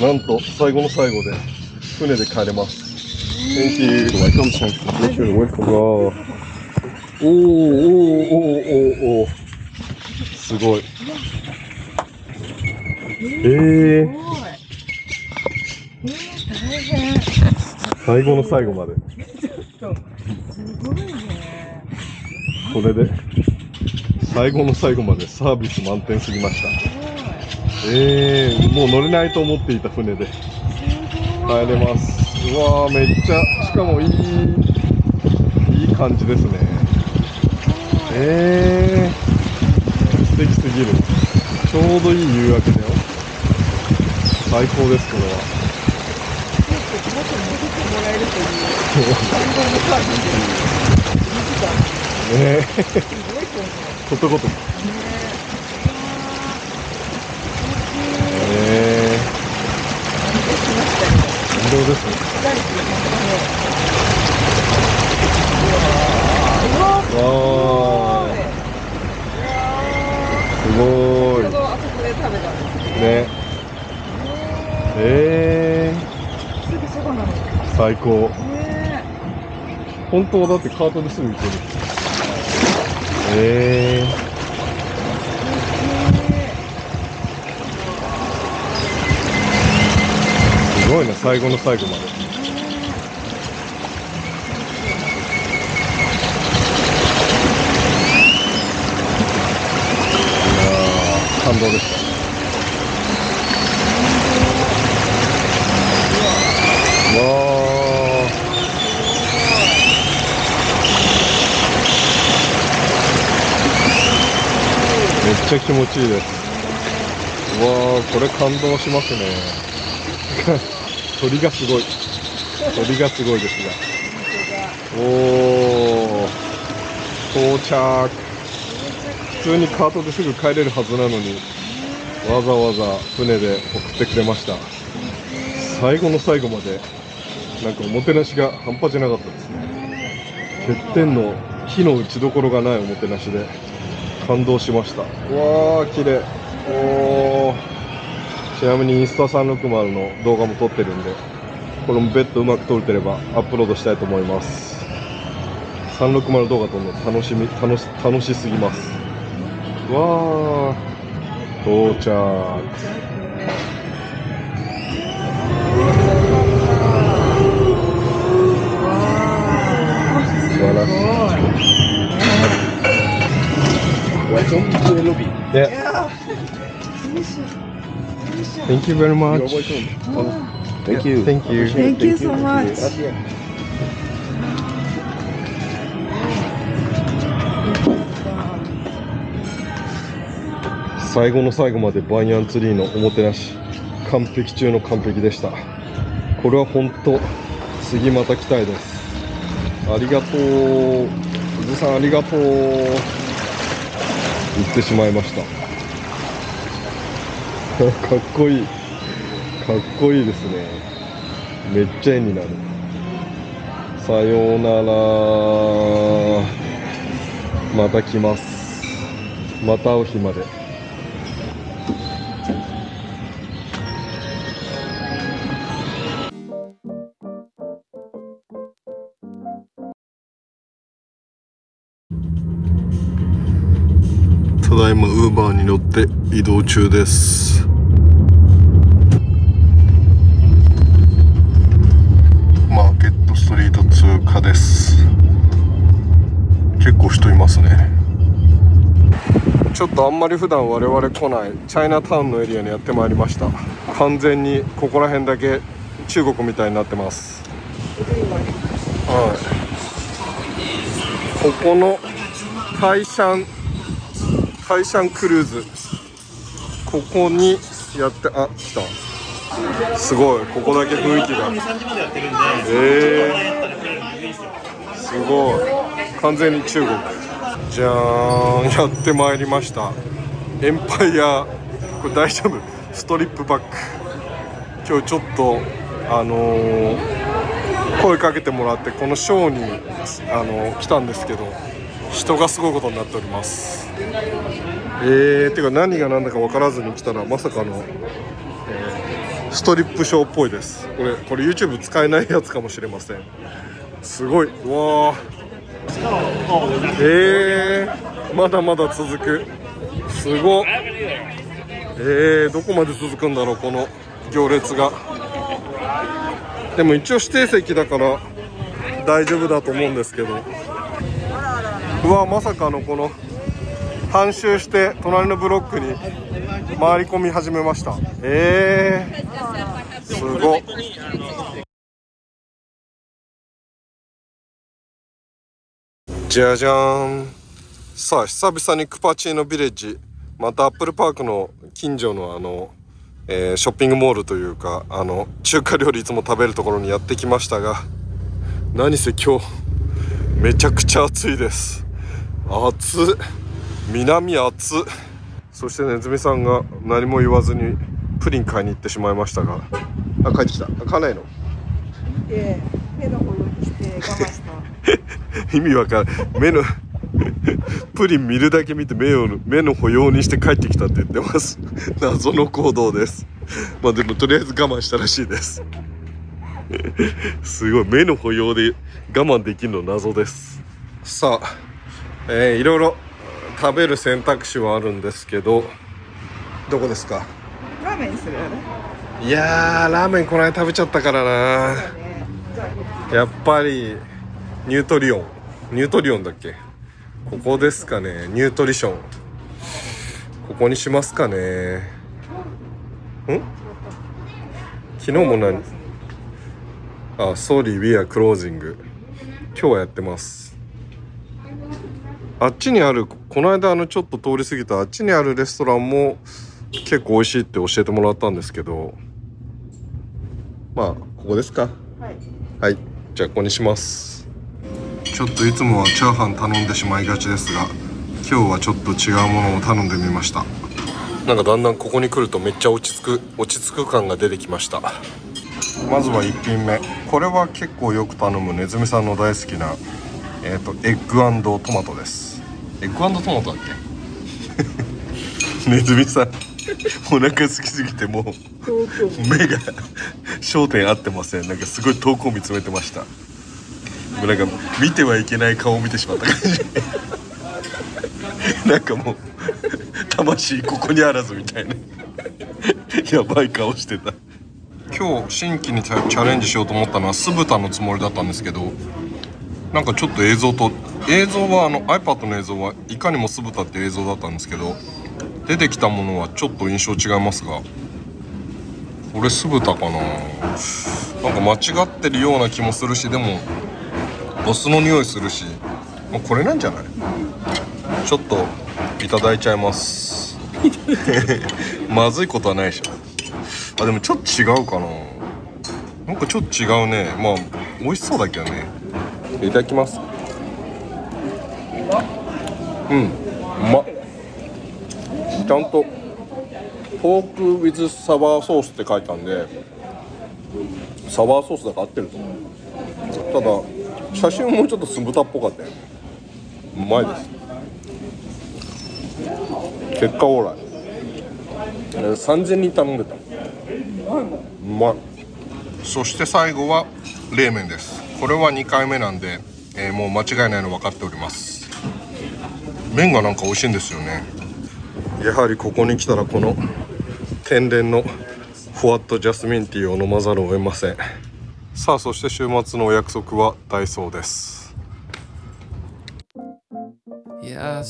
なんと最後の最後で船で帰れます。Thank you. Welcome, sure to welcome. おーおーおーおーおー。すごい。えー、最後の最後まで。これで最後の最後までサービス満点すぎましたえー、もう乗れないと思っていた船で。帰れますうわーめっちゃしかもいいいい感じですね。えー、素敵すぎる。ちょうどいい夕焼けだよ。最高ですこれは。ねえ ことごとくー、感動ですね。わー。すごい。ねえー、最高本当はだってカートですぐ行けるえー、すごいね最後の最後まで。いや感動でした。わー。めっちゃ気持ちいいです。わーこれ感動しますね。鳥がすごい。鳥がすごいですが。おー。到着。普通にカートですぐ帰れるはずなのにわざわざ船で送ってくれました。最後の最後までなんかおもてなしが半端じゃなかったです。ねてっぺんの火の打ちどころがないおもてなしで感動しました。うわー綺麗。おー。ちなみにインスタ360の動画も撮ってるんでこれも別途うまく撮れてればアップロードしたいと思います。360動画撮るの楽しみ楽し楽しすぎます。わー到着。素晴らしい。Welcome to the lobby. Yeah. Thank you very much. 最後の最後までバニアンツリーのおもてなし完璧中の完璧でした。これは本当次また来たいです。ありがとう。伊豆さありがとう。行ってしまいました。かっこいい。かっこいいですね。めっちゃ絵になる。さようなら。また来ます。また会う日まで。ただいまウーバーに乗って移動中です。人いますね。ちょっとあんまり普段我々来ないチャイナタウンのエリアにやってまいりました。完全にここら辺だけ中国みたいになってます。はい。ここのタイシャンタイシャンクルーズ。ここにやってあ来た。すごい。ここだけ雰囲気が。えー、すごい完全に中国。じゃーんやってまいりました。エンパイア。これ大丈夫？ストリップバック。今日ちょっとあのー声かけてもらってこのショーに、あのー来たんですけど人がすごいことになっております。えー、てか何が何だか分からずに来たらまさかの、えーストリップショーっぽいです。これこれ YouTube 使えないやつかもしれません。すごい。うわー。へえー、まだまだ続く。すごっ。えー、どこまで続くんだろうこの行列が。でも一応指定席だから大丈夫だと思うんですけど。うわまさかのこの半周して隣のブロックに回り込み始めました。えー、すごっ。じゃじゃーん。さあ久々にクパチーノビレッジまたアップルパークの近所のあの、えー、ショッピングモールというかあの中華料理いつも食べるところにやってきましたが何せ今日めちゃくちゃ暑いです。暑っ。南暑そしてねずみさんが何も言わずにプリン買いに行ってしまいましたが。あ帰ってきた。買わないの？で目の保養にして我慢した 意味わかんない目の プリン見るだけ見て目を目の保養にして帰ってきたって言ってます。謎の行動です。まあでもとりあえず我慢したらしいです。すごい目の保養で我慢できるの謎です。さあ、えー、いろいろ食べる選択肢はあるんですけどどこですか？ラーメンにするよね。いやーラーメンこの間食べちゃったからな。ね。やっぱりニュートリオン。ニュートリオンだっけ？ここですかね。ニュートリション。ここにしますかね。ん？昨日も何？あ、Sorry, we are closing 今日はやってます。あっちにあるこの間あのちょっと通り過ぎたあっちにあるレストランも結構美味しいって教えてもらったんですけど。まあここですか？はい。はい。じゃあここにしますちょっといつもはチャーハン頼んでしまいがちですが今日はちょっと違うものを頼んでみました。なんかだんだんここに来るとめっちゃ落ち着く落ち着く感が出てきました。まずは1品目。これは結構よく頼むネズミさんの大好きなえっ、とエッグトマトです。エッグトマトだっけ？ネズミさんお腹空きすぎてもう目が焦点合ってません。なんかすごい遠くを見つめてましたなんか見てはいけない顔を見てしまった感じ。なんかもう魂ここにあらずみたいな。やばい顔してた。今日新規にチャチャレンジしようと思ったのは酢豚のつもりだったんですけどなんかちょっと映像と映像はあの iPad の映像はいかにも酢豚って映像だったんですけど出てきたものはちょっと印象違いますがこれ酢豚かな。なんか間違ってるような気もするしでもボスの匂いするしもうこれなんじゃない？ちょっといただいちゃいます。まずいことはないでし。ょあでもちょっと違うかな。なんかちょっと違うね。まあ美味しそうだけどね。いただきます。うんうまっ。ちゃんとポークウィズサワーソースって書いたんでサワーソースだから合ってると思う。ただ写真もうちょっと酢豚っぽかったようまいです。結果オーライ。えー3000人頼んでた。うまい。そして最後は冷麺です。これは2回目なんで、えーもう間違いないの分かっております。麺がなんか美味しいんですよね。やはりここに来たらこの天然のふわっとジャスミンティーを飲まざるを得ませんさあそして週末のお約束はダイソーです。Yeah,